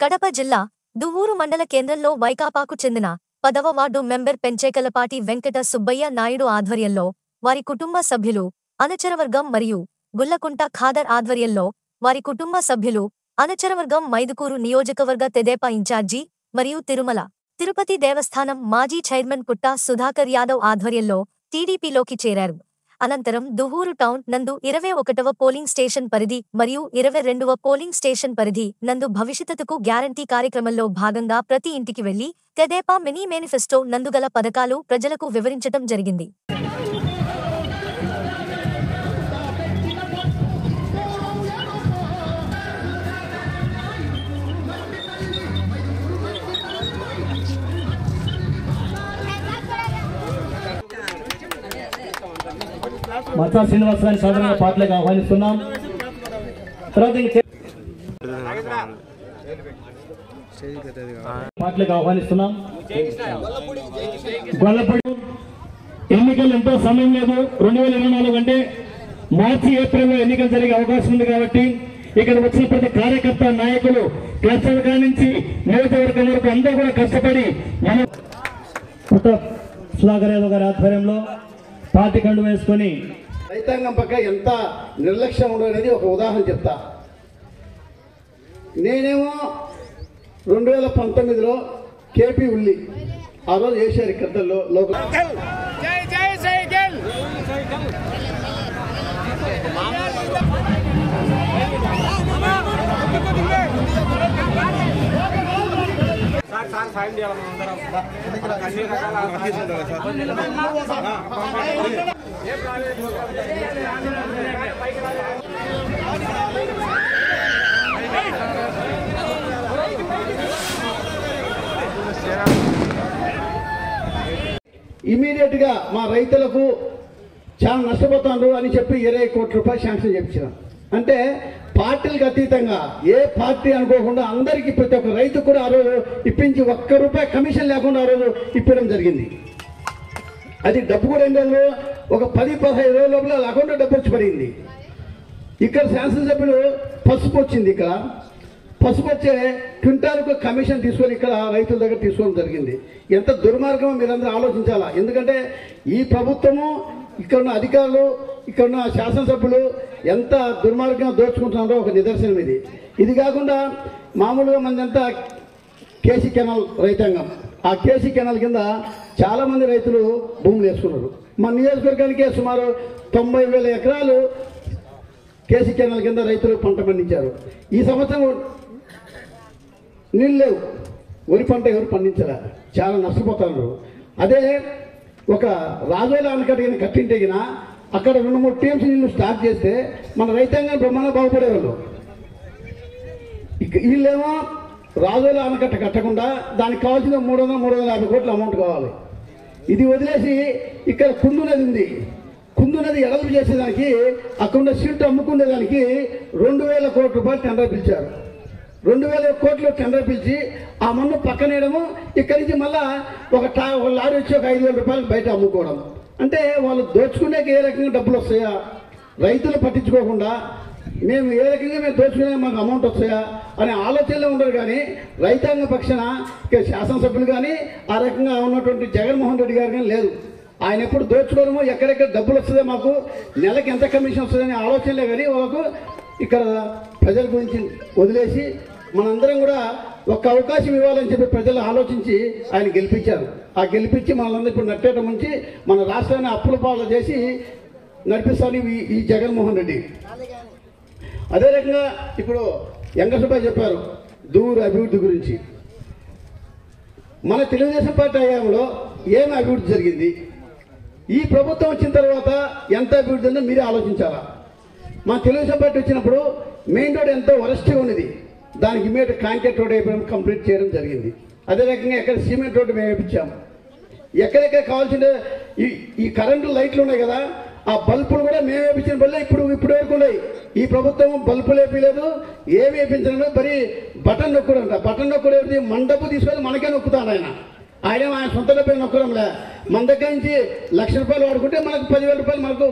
కడప జిల్లా దువ్వూరు మండల కేంద్రంలో వైకాపాకు చెందిన పదవ వార్డు మెంబర్ పెంచేకలపాటి వెంకట సుబ్బయ్య నాయుడు ఆధ్వర్యంలో వారి కుటుంబ సభ్యులు అనచరవర్గం మరియు గుల్లకుంట ఖాదర్ ఆధ్వర్యంలో వారి కుటుంబ సభ్యులు అనచరవర్గం మైదుకూరు నియోజకవర్గ తెదేపా ఇన్ఛార్జీ మరియు తిరుమల తిరుపతి దేవస్థానం మాజీ చైర్మన్ పుట్టా సుధాకర్ యాదవ్ ఆధ్వర్యంలో టీడీపీలోకి చేరారు. అనంతరం దుహూరు టౌన్ నందు ఇరవై ఒకటవ పోలింగ్ స్టేషన్ పరిధి మరియు ఇరవై రెండవ పోలింగ్ స్టేషన్ పరిధి నందు భవిష్యత్తుకు గ్యారంటీ కార్యక్రమంలో భాగంగా ప్రతి ఇంటికి వెళ్ళి తెదేపా మినీ మేనిఫెస్టో నందుగల పథకాలు ప్రజలకు వివరించటం జరిగింది. మచ్చా శ్రీనివాస్ గారిని సాధారణంగా పాటలకు ఆహ్వానిస్తున్నాం. పాటలకు ఆహ్వానిస్తున్నాం. గొల్లపూడి ఎన్నికలు ఎంతో సమయం లేదు. రెండు వేల ఇరవై నాలుగు అంటే మార్చి ఏప్రిల్లో ఎన్నికలు జరిగే అవకాశం ఉంది కాబట్టి ఇక్కడ వచ్చిన ప్రతి కార్యకర్త నాయకులు క్లస్టర్ కాడి నుంచి నియోజకవర్గం వరకు అందరూ కూడా కష్టపడి మన కొత్త గారి ఆధ్వర్యంలో పార్టీ కండు వేసుకొని రైతాంగం పక్క ఎంత నిర్లక్ష్యం ఉండదు అనేది ఒక ఉదాహరణ చెప్తా. నేనేమో రెండు వేల పంతొమ్మిదిలో కేపీ ఉల్లి ఆ రోజు వేసారు ఇక్కడ లోపల. సాయం చేయాలి. మనం అన్ని మా రైతులకు చాలా నష్టపోతున్నారు అని చెప్పి ఇరవై కోట్ల రూపాయలు శాంక్షన్ చేయించిన అంటే పార్టీలకు అతీతంగా ఏ పార్టీ అనుకోకుండా అందరికీ ప్రతి ఒక్క రైతు కూడా ఆ రోజు ఇప్పించి ఒక్క రూపాయి కమిషన్ లేకుండా ఆ రోజు ఇప్పడం జరిగింది. అది డబ్బు కూడా ఏం ఒక పది పదహైదు రోజుల లోపల వాళ్ళ అకౌంట్లో డబ్బు వచ్చి పడింది. ఇక్కడ శాసనసభ్యులు పసుపు వచ్చింది ఇక్కడ. పసుపు వచ్చే క్వింటాలకు కమిషన్ తీసుకొని ఇక్కడ రైతుల దగ్గర తీసుకోవడం జరిగింది. ఎంత దుర్మార్గమో మీరందరూ ఆలోచించాలా? ఎందుకంటే ఈ ప్రభుత్వము ఇక్కడ ఉన్న అధికారులు ఇక్కడ ఉన్న శాసనసభ్యులు ఎంత దుర్మార్గంగా దోచుకుంటున్నారో ఒక నిదర్శనం ఇది. ఇది కాకుండా మామూలుగా మందంతా కేసీ కెనాల్ రైతాంగం. ఆ కేసీ కెనాల్ కింద చాలామంది రైతులు భూములు వేసుకున్నారు. మన నియోజకవర్గానికే సుమారు తొంభై వేల ఎకరాలు కేసీ కెనాల్ కింద రైతులు పంట పండించారు. ఈ సంవత్సరం నీళ్ళు లేవు. వరి పంట ఎవరు పండించరా చాలా నష్టపోతున్నారు. అదే ఒక రాజోల ఆనకట్ట కింద కట్టింటే గిన అక్కడ రెండు మూడు టీమ్స్ నీళ్ళు స్టార్ట్ చేస్తే మన రైతాంగం బ్రహ్మాండ బాగుపడేవాళ్ళు. వీళ్ళేమో రాజోల ఆనకట్ట కట్టకుండా దానికి కావాల్సిన మూడు వందల మూడు వందల యాభై కోట్ల అమౌంట్ కావాలి. ఇది వదిలేసి ఇక్కడ కుందు నది ఉంది. కుందు నది ఎడలు చేసేదానికి అక్కడ సీట్ అమ్ముకునేదానికి రెండు వేల కోట్ల రూపాయలు టెండర్ పిలిచారు. రెండు వేల కోట్లు టెండర్ పిలిచి ఆ మన్ను పక్కనేయడము ఇక్కడి నుంచి మళ్ళా ఒక టా ఒక లారీ వచ్చి ఒక ఐదు వేల రూపాయలు బయట అమ్ముకోవడం అంటే వాళ్ళు దోచుకునేకి ఏ రకంగా డబ్బులు వస్తాయా? రైతులు పట్టించుకోకుండా మేము ఏ రకంగా మేము దోచుకునే మాకు అమౌంట్ వస్తాయా? అనే ఆలోచనలో ఉండరు కానీ రైతాంగ పక్షాన శాసనసభ్యులు కానీ ఆ రకంగా ఉన్నటువంటి జగన్మోహన్ రెడ్డి గారు కానీ లేదు ఆయన ఎప్పుడు దోచుకోవడము ఎక్కడెక్కడ డబ్బులు వస్తుందో మాకు నెలకి ఎంత కమిషన్ వస్తుందనే ఆలోచనలే కానీ వాళ్ళకు ఇక్కడ ప్రజల గురించి వదిలేసి మనందరం కూడా ఒక అవకాశం ఇవ్వాలని చెప్పి ప్రజలు ఆలోచించి ఆయన గెలిపించారు. ఆ గెలిపించి మనల్ని ఇప్పుడు నట్టేట ముంచి మన రాష్ట్రాన్ని అప్పుల పాలు చేసి నడిపిస్తాను ఈ ఈ జగన్మోహన్ రెడ్డి. అదే రకంగా ఇప్పుడు వెంకటసుబ్బయ్య చెప్పారు దూర అభివృద్ధి గురించి. మన తెలుగుదేశం పార్టీ హయాంలో ఏం అభివృద్ధి జరిగింది? ఈ ప్రభుత్వం వచ్చిన తర్వాత ఎంత అభివృద్ధి ఉందో మీరే ఆలోచించాలా? మా తెలుగుదేశం పార్టీ వచ్చినప్పుడు మెయిన్ రోడ్ ఎంతో వరస్ట్గా ఉన్నది. దానికి ఇమీడియట్ కాంక్రీట్ రోడ్ వేయడం కంప్లీట్ చేయడం జరిగింది. అదే రకంగా ఎక్కడ సిమెంట్ రోడ్డు మేము వేయించాము. ఎక్కడెక్కడ కావాల్సిన ఈ ఈ కరెంటు లైట్లు ఉన్నాయి కదా ఆ బల్బులు కూడా మేము వేయించిన బల్లే ఇప్పుడు ఇప్పుడు వరకు ఉన్నాయి. ఈ ప్రభుత్వం బల్బులు వేపించలేదు ఏమి వేయించడం మరి బటన్ నొక్కుడు అంట బటన్ నొక్కుడు ఏంటి మండపు తీసుకొని మనకే నొక్కుతాను ఆయన. ఆయన ఆయన సొంత డబ్బులు నొక్కడంలే. మన దగ్గర నుంచి లక్ష రూపాయలు వాడుకుంటే మనకు పదివేల రూపాయలు మనకు